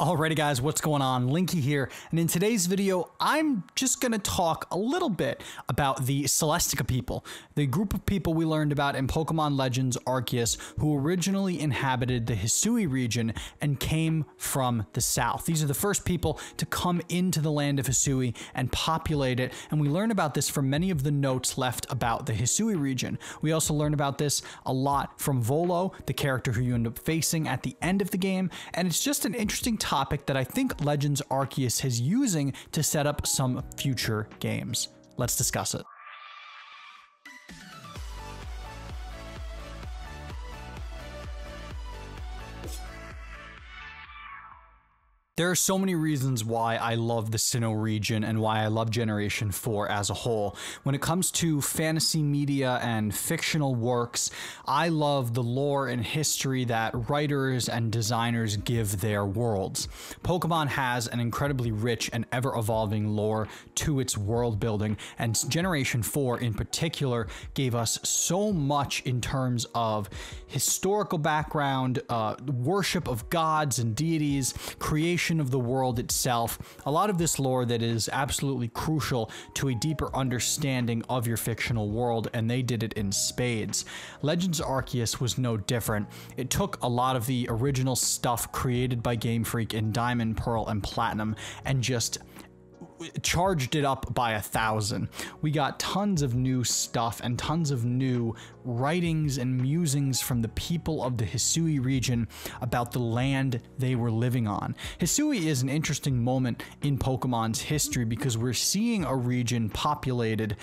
Alrighty guys, what's going on? Linky here, and in today's video, I'm just gonna talk a little bit about the Celestica people, the group of people we learned about in Pokemon Legends Arceus who originally inhabited the Hisui region and came from the south. These are the first people to come into the land of Hisui and populate it, and we learn about this from many of the notes left about the Hisui region. We also learn about this a lot from Volo, the character who you end up facing at the end of the game, and it's just an interesting topic that I think Legends Arceus is using to set up some future games. Let's discuss it. There are so many reasons why I love the Sinnoh region and why I love Generation 4 as a whole. When it comes to fantasy media and fictional works, I love the lore and history that writers and designers give their worlds. Pokemon has an incredibly rich and ever evolving lore to its world building, and Generation 4 in particular gave us so much in terms of historical background, uh, worship of gods and deities, creation of the world itself, a lot of this lore that is absolutely crucial to a deeper understanding of your fictional world, and they did it in spades. Legends Arceus was no different. It took a lot of the original stuff created by Game Freak in Diamond, Pearl, and Platinum and just charged it up by a thousand. We got tons of new stuff and tons of new writings and musings from the people of the Hisui region about the land they were living on. Hisui is an interesting moment in Pokemon's history because we're seeing a region populated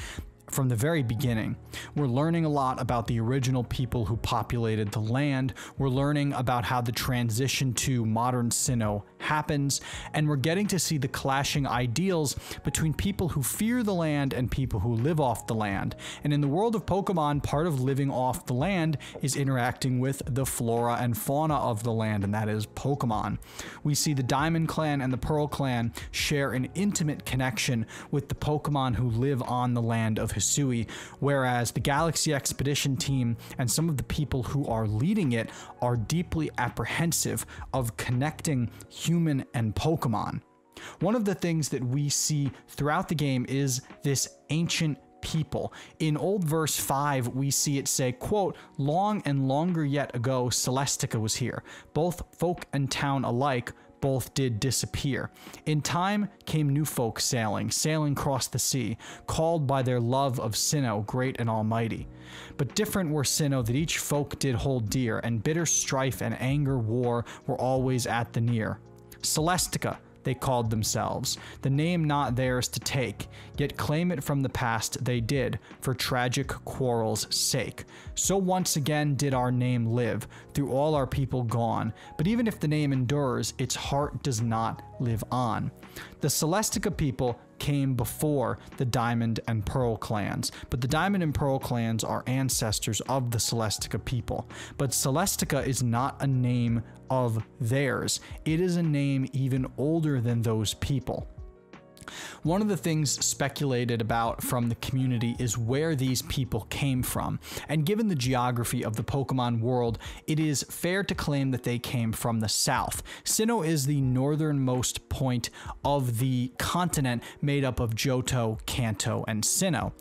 from the very beginning. We're learning a lot about the original people who populated the land. We're learning about how the transition to modern Sinnoh happens, and we're getting to see the clashing ideals between people who fear the land and people who live off the land. And in the world of Pokemon, part of living off the land is interacting with the flora and fauna of the land, and that is Pokemon. We see the Diamond Clan and the Pearl Clan share an intimate connection with the Pokemon who live on the land of Hisui, whereas the Galaxy Expedition team and some of the people who are leading it are deeply apprehensive of connecting human and Pokemon. One of the things that we see throughout the game is this ancient people. In Old Verse 5, we see it say, quote, Long and longer yet ago, Celestica was here. Both folk and town alike both did disappear. In time came new folk sailing, sailing across the sea, called by their love of Sinnoh, great and almighty. But different were Sinnoh that each folk did hold dear, and bitter strife and anger war were always at the near. Celestica, they called themselves, the name not theirs to take, yet claim it from the past they did, for tragic quarrels' sake. So once again did our name live, through all our people gone, but even if the name endures, its heart does not live on. The Celestica people came before the Diamond and Pearl clans, but the Diamond and Pearl clans are ancestors of the Celestica people. But Celestica is not a name of theirs, it is a name even older than those people. One of the things speculated about from the community is where these people came from, and given the geography of the Pokemon world, it is fair to claim that they came from the south. Sinnoh is the northernmost point of the continent made up of Johto, Kanto, and Sinnoh.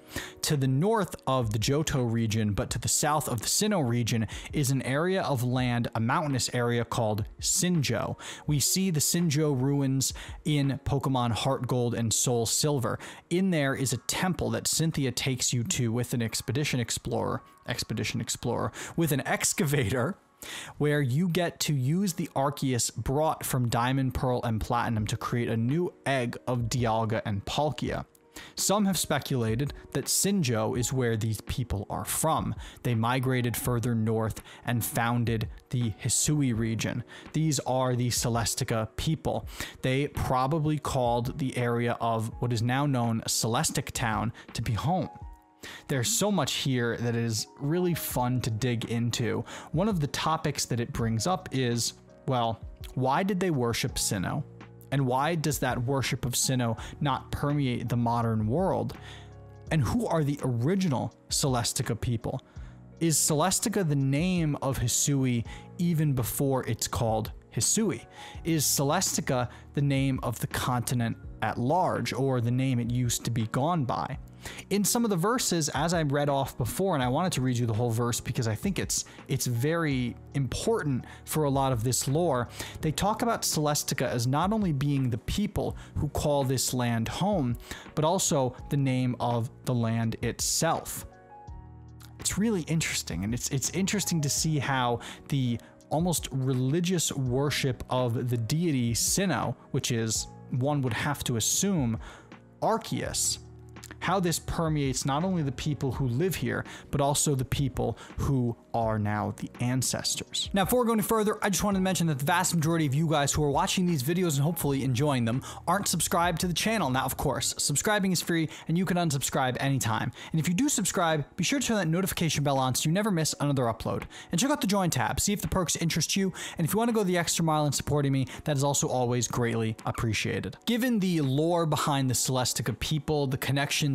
To the north of the Johto region, but to the south of the Sinnoh region, is an area of land, a mountainous area called Sinjoh. We see the Sinjoh ruins in Pokemon Heart Gold and Soul Silver. In there is a temple that Cynthia takes you to with an expedition explorer, expedition explorer, with an excavator where you get to use the Arceus brought from Diamond, Pearl, and Platinum to create a new egg of Dialga and Palkia. Some have speculated that Sinjoh is where these people are from. They migrated further north and founded the Hisui region. These are the Celestica people. They probably called the area of what is now known Celestic Town to be home. There's so much here that is really fun to dig into. One of the topics that it brings up is, well, why did they worship Sinnoh? And why does that worship of Sinnoh not permeate the modern world? And who are the original Celestica people? Is Celestica the name of Hisui even before it's called Hisui? Is Celestica the name of the continent at large, or the name it used to be gone by? In some of the verses, as I read off before, and I wanted to read you the whole verse because I think it's it's very important for a lot of this lore. They talk about Celestica as not only being the people who call this land home, but also the name of the land itself. It's really interesting, and it's it's interesting to see how the almost religious worship of the deity Sinnoh, which is one would have to assume Arceus, how this permeates not only the people who live here, but also the people who are now the ancestors. Now, before going further, I just wanted to mention that the vast majority of you guys who are watching these videos and hopefully enjoying them aren't subscribed to the channel. Now, of course, subscribing is free and you can unsubscribe anytime. And if you do subscribe, be sure to turn that notification bell on so you never miss another upload. And check out the join tab, see if the perks interest you, and if you want to go the extra mile in supporting me, that is also always greatly appreciated. Given the lore behind the Celestica people, the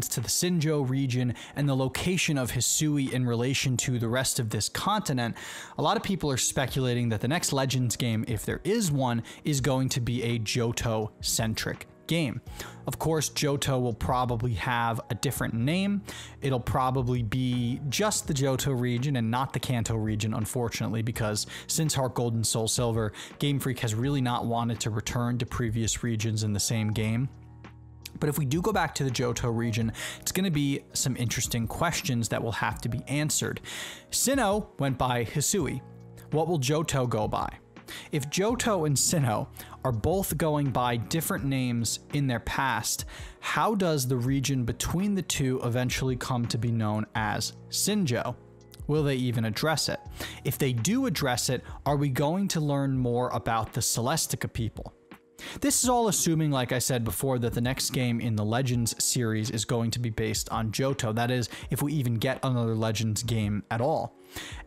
to the Sinjoh region, and the location of Hisui in relation to the rest of this continent, a lot of people are speculating that the next Legends game, if there is one, is going to be a Johto centric game. Of course, Johto will probably have a different name. It'll probably be just the Johto region and not the Kanto region, unfortunately, because since Heart Gold and Soul Silver, Game Freak has really not wanted to return to previous regions in the same game. But if we do go back to the Johto region, it's going to be some interesting questions that will have to be answered. Sinnoh went by Hisui. What will Johto go by? If Johto and Sinnoh are both going by different names in their past, how does the region between the two eventually come to be known as Sinjoh? Will they even address it? If they do address it, are we going to learn more about the Celestica people? This is all assuming, like I said before, that the next game in the Legends series is going to be based on Johto. That is, if we even get another Legends game at all.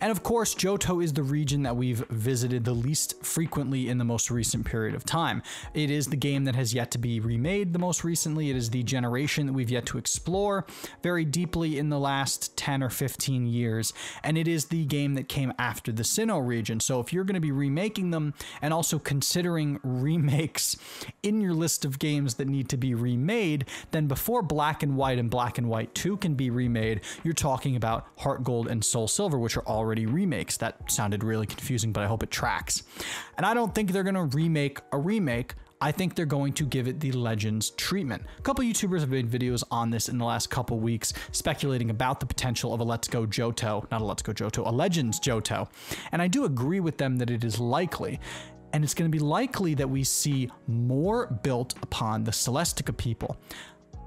And of course, Johto is the region that we've visited the least frequently in the most recent period of time. It is the game that has yet to be remade the most recently. It is the generation that we've yet to explore very deeply in the last 10 or 15 years. And it is the game that came after the Sinnoh region. So if you're going to be remaking them and also considering remakes in your list of games that need to be remade, then before Black and White and Black and White 2 can be remade, you're talking about Heart Gold and Soul Silver, which are already remakes. That sounded really confusing, but I hope it tracks. And I don't think they're going to remake a remake. I think they're going to give it the Legends treatment. A couple YouTubers have made videos on this in the last couple weeks, speculating about the potential of a Let's Go Johto, not a Let's Go Johto, a Legends Johto. And I do agree with them that it is likely and it's going to be likely that we see more built upon the Celestica people.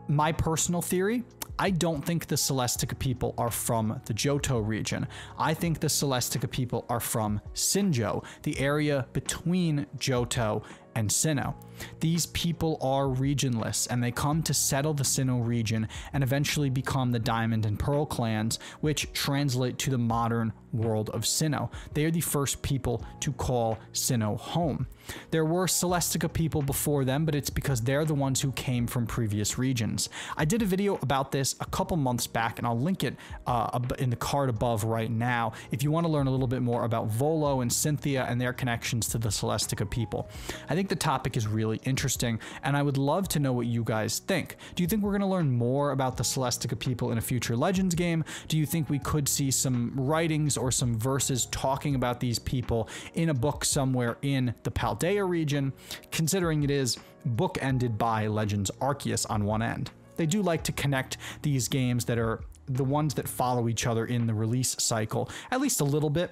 My personal theory I don't think the Celestica people are from the Johto region. I think the Celestica people are from Sinjoh, the area between Johto and Sinnoh. These people are regionless and they come to settle the Sinnoh region and eventually become the Diamond and Pearl clans, which translate to the modern world of Sinnoh. They are the first people to call Sinnoh home. There were Celestica people before them, but it's because they're the ones who came from previous regions. I did a video about this a couple months back, and I'll link it uh, in the card above right now if you want to learn a little bit more about Volo and Cynthia and their connections to the Celestica people. I think the topic is really interesting, and I would love to know what you guys think. Do you think we're going to learn more about the Celestica people in a future Legends game? Do you think we could see some writings or some verses talking about these people in a book somewhere in the Paldea region, considering it is bookended by Legends Arceus on one end? They do like to connect these games that are the ones that follow each other in the release cycle, at least a little bit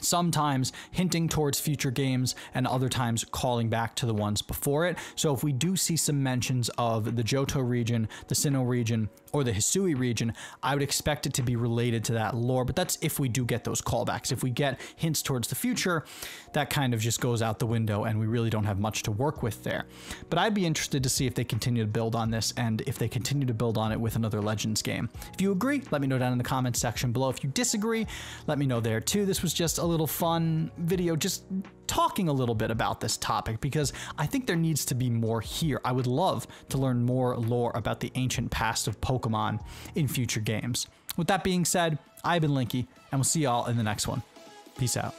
sometimes hinting towards future games and other times calling back to the ones before it. So if we do see some mentions of the Johto region, the Sinnoh region, or the Hisui region, I would expect it to be related to that lore, but that's if we do get those callbacks. If we get hints towards the future, that kind of just goes out the window and we really don't have much to work with there. But I'd be interested to see if they continue to build on this and if they continue to build on it with another Legends game. If you agree, let me know down in the comments section below. If you disagree, let me know there too. This was just a little fun video, just talking a little bit about this topic because I think there needs to be more here. I would love to learn more lore about the ancient past of Pokemon in future games. With that being said, I've been Linky, and we'll see y'all in the next one. Peace out.